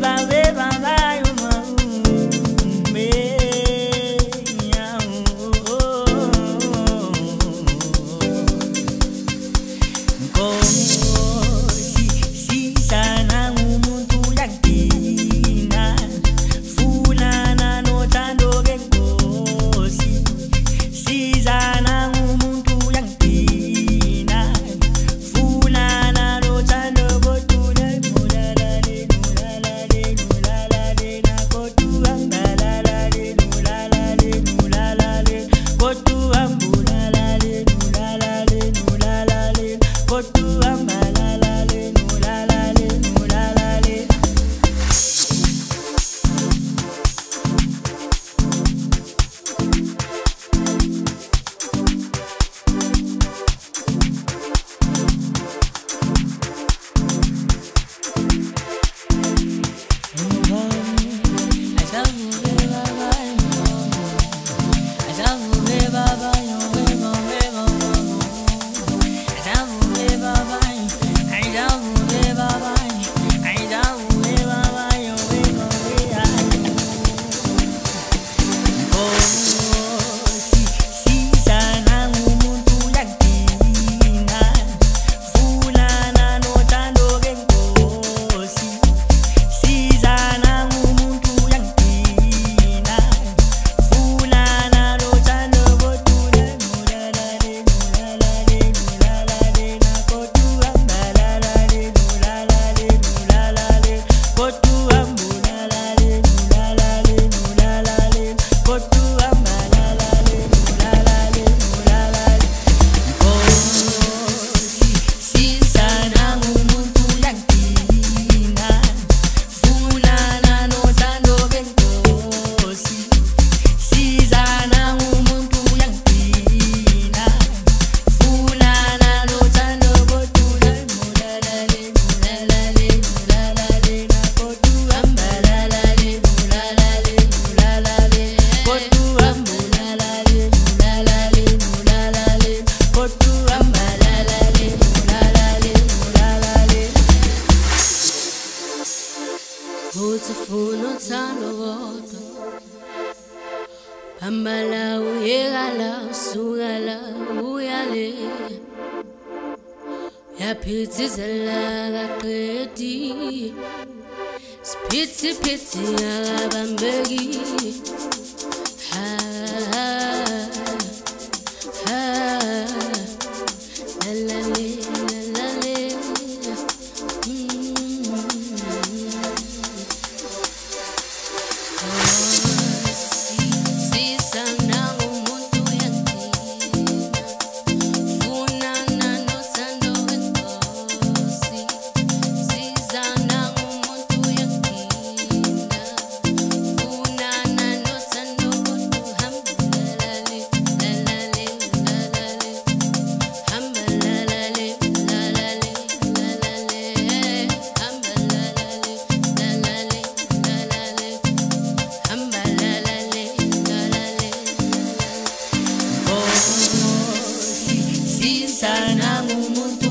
uthifuna hamba uyeka la usuka la uya le. Yaphithizela kaqedi. Siphithiphithi akabambeki bisa namu mutu